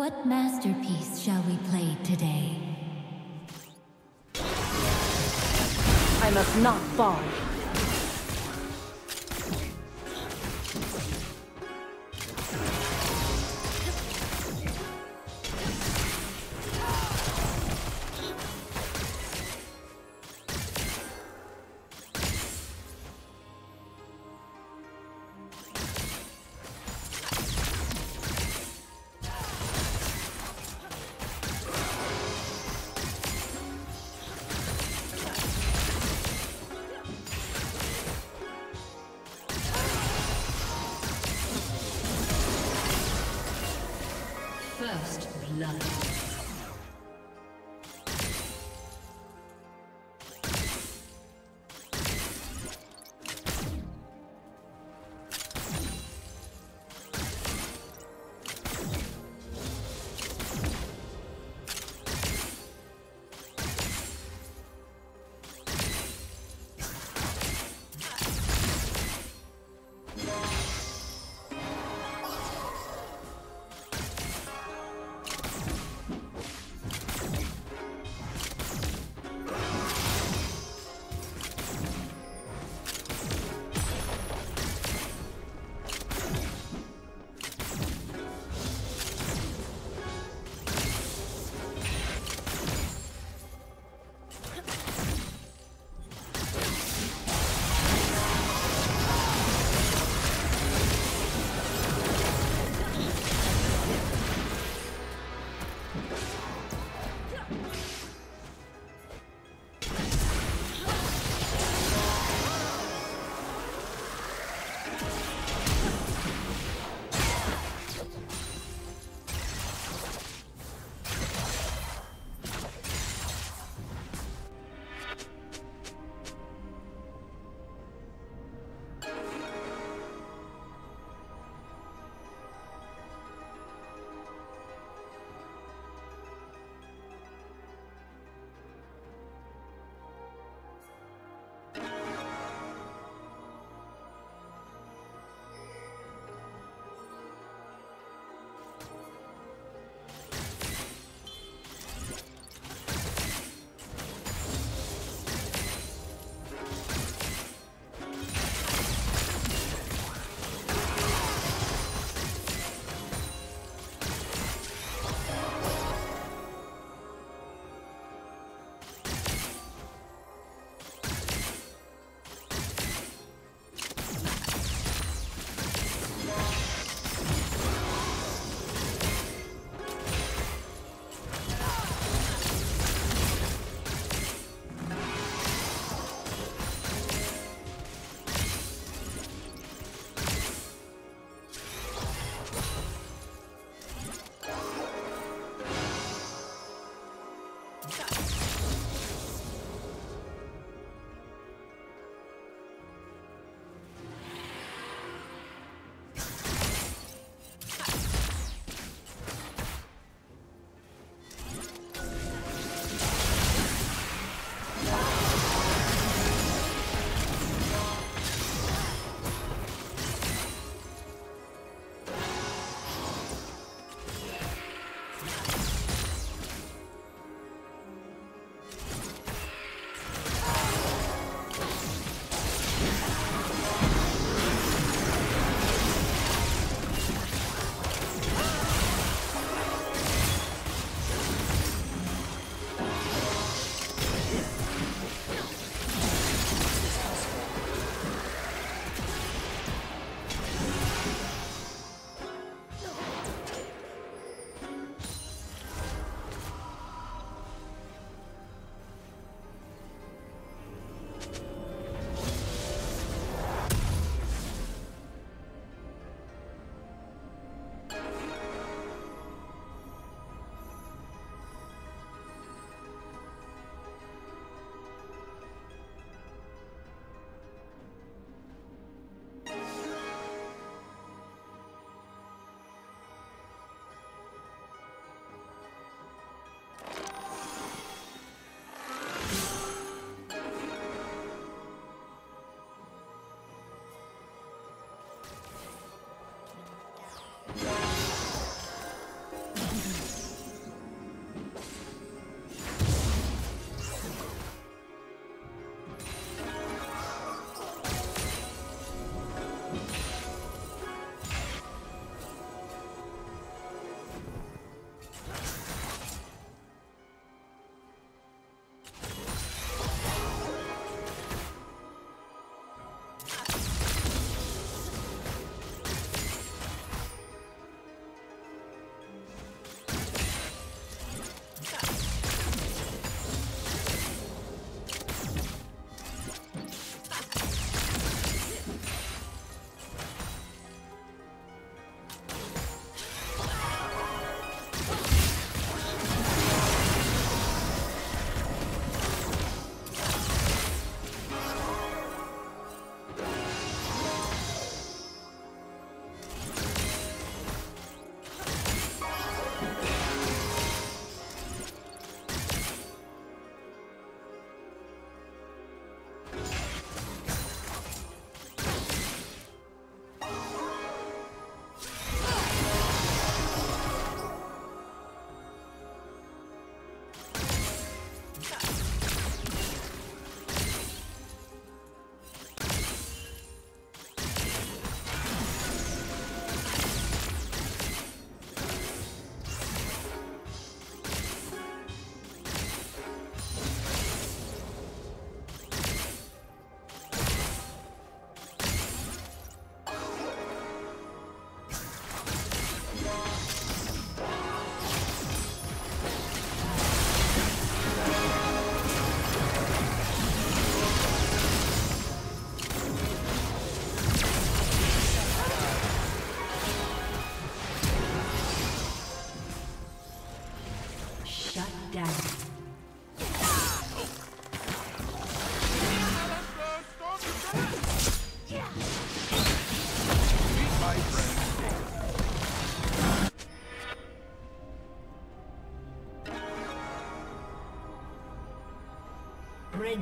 What masterpiece shall we play today? I must not fall.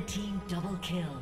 Team double kill.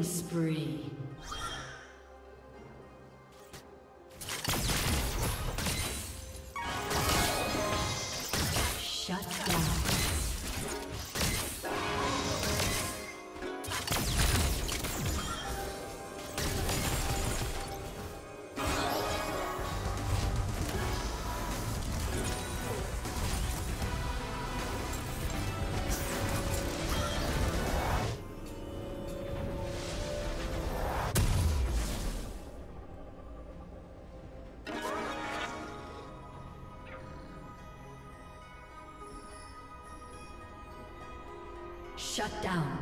Spree. Shut down.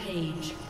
Rampage.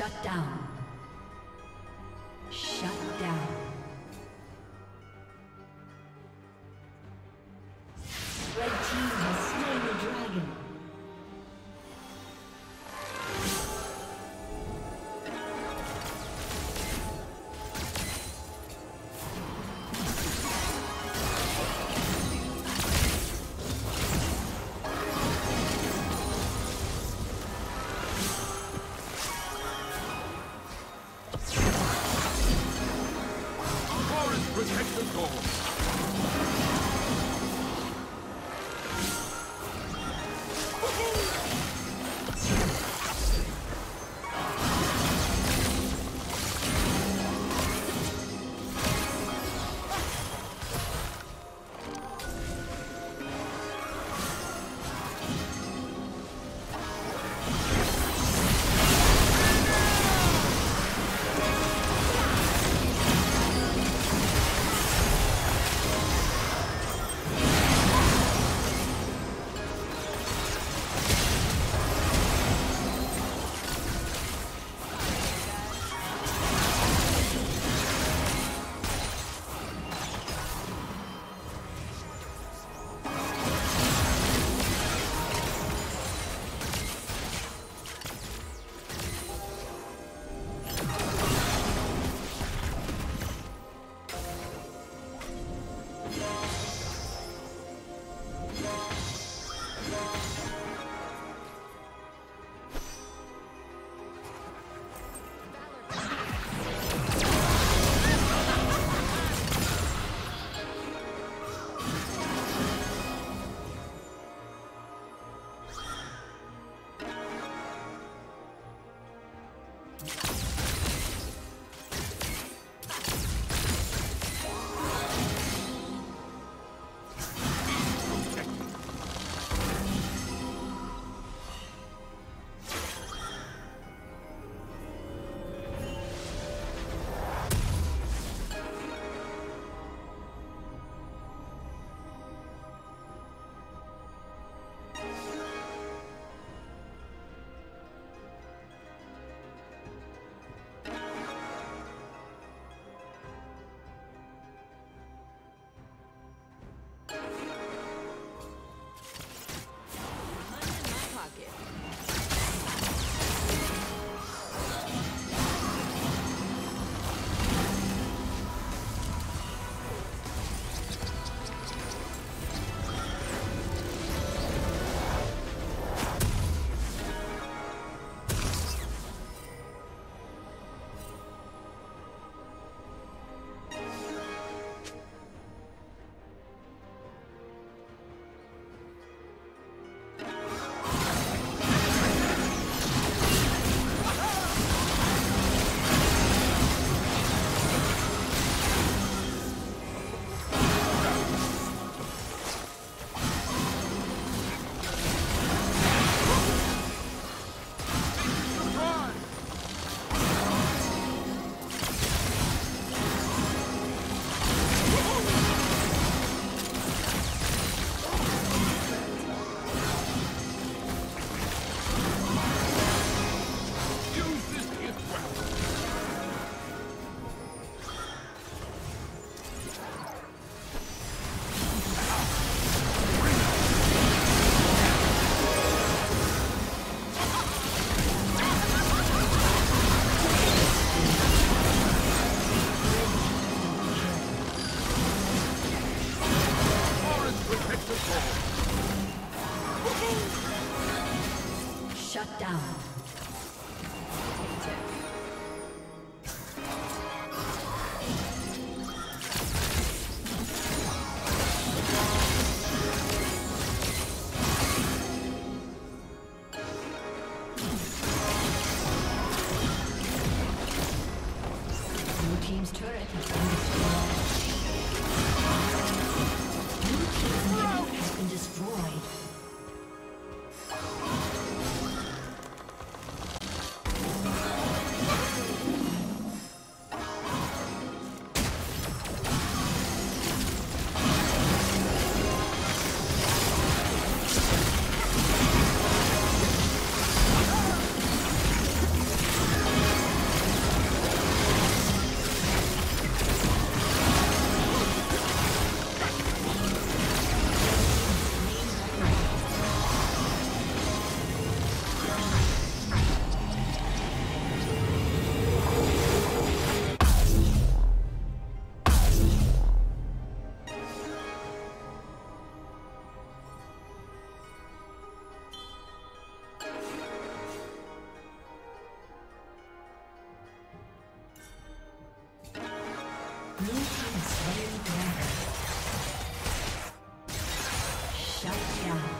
Shut down. Shut down.